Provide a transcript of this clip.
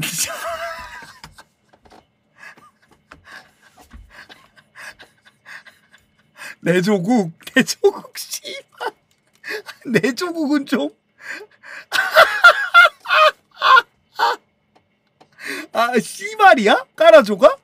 내 조국, 내 조국, 씨발. 내 조국은 좀. 아, 씨발이야? 깔아줘가?